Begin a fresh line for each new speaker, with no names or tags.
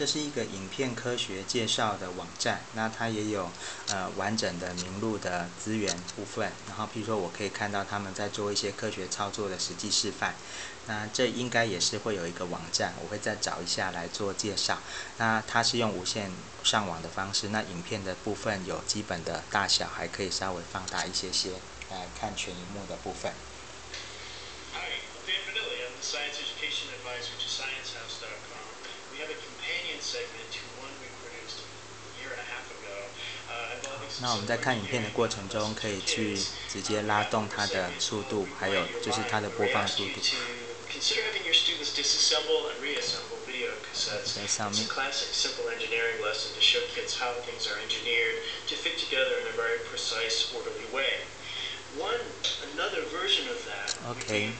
这是一个影片科学介绍的网站，那它也有呃完整的名录的资源部分。然后，譬如说我可以看到他们在做一些科学操作的实际示范。那这应该也是会有一个网站，我会再找一下来做介绍。那它是用无线上网的方式，那影片的部分有基本的大小，还可以稍微放大一些些来看全荧幕的部分。那我们在看影片的过程中，可以去直接拉动它的速度，还有就是它的播放速度。在上面。OK。